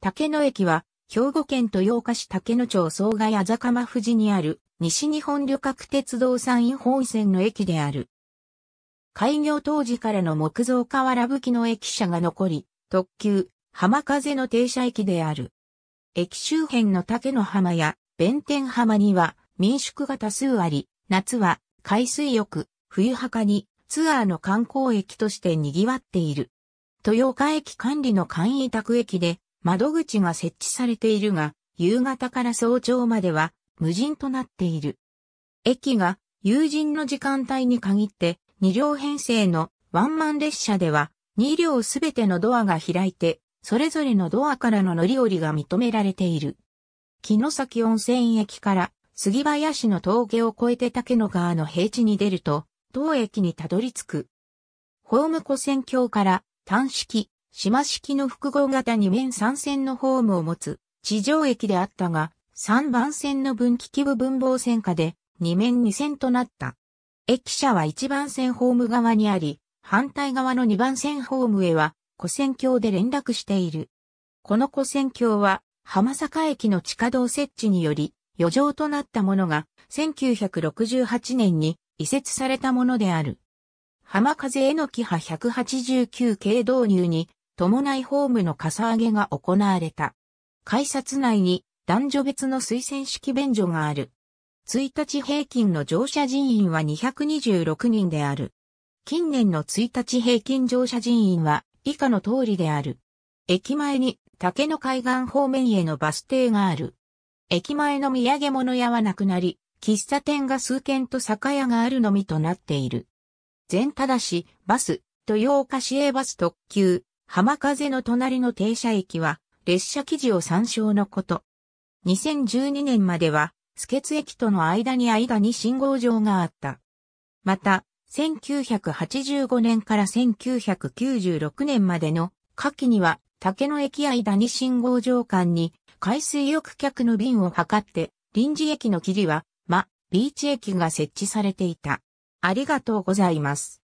竹野駅は、兵庫県豊岡市竹野町総外あざかま富士にある、西日本旅客鉄道山陰本線の駅である。開業当時からの木造瓦葺きの駅舎が残り、特急、浜風の停車駅である。駅周辺の竹の浜や弁天浜には民宿が多数あり、夏は海水浴、冬墓にツアーの観光駅として賑わっている。豊岡駅管理の簡易宅駅で窓口が設置されているが、夕方から早朝までは無人となっている。駅が友人の時間帯に限って2両編成のワンマン列車では2両すべてのドアが開いて、それぞれのドアからの乗り降りが認められている。木の崎温泉駅から杉林の峠を越えて竹野川の平地に出ると、当駅にたどり着く。ホーム古線橋から単式、島式の複合型2面3線のホームを持つ地上駅であったが、3番線の分岐器部分防線下で2面2線となった。駅舎は1番線ホーム側にあり、反対側の2番線ホームへは、古線橋で連絡している。この古線橋は、浜坂駅の地下道設置により、余剰となったものが、1968年に移設されたものである。浜風えのき派189系導入に、伴いホームのかさ上げが行われた。改札内に男女別の推薦式便所がある。1日平均の乗車人員は226人である。近年の1日平均乗車人員は以下の通りである。駅前に竹の海岸方面へのバス停がある。駅前の土産物屋はなくなり、喫茶店が数軒と酒屋があるのみとなっている。全ただし、バス、豊岡市営バス特急、浜風の隣の停車駅は、列車記事を参照のこと。2012年までは、助津駅との間に間に信号場があった。また、1985年から1996年までの夏季には竹野駅間に信号場間に海水浴客の便を測って臨時駅の切りは、ま、ビーチ駅が設置されていた。ありがとうございます。